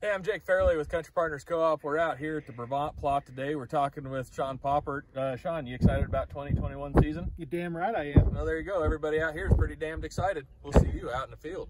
Hey, I'm Jake Fairley with Country Partners Co-op. We're out here at the Brevant plot today. We're talking with Shawn Poppert. Uh, Shawn, you excited about 2021 season? You damn right I am. Well, there you go. Everybody out here is pretty damned excited. We'll see you out in the field.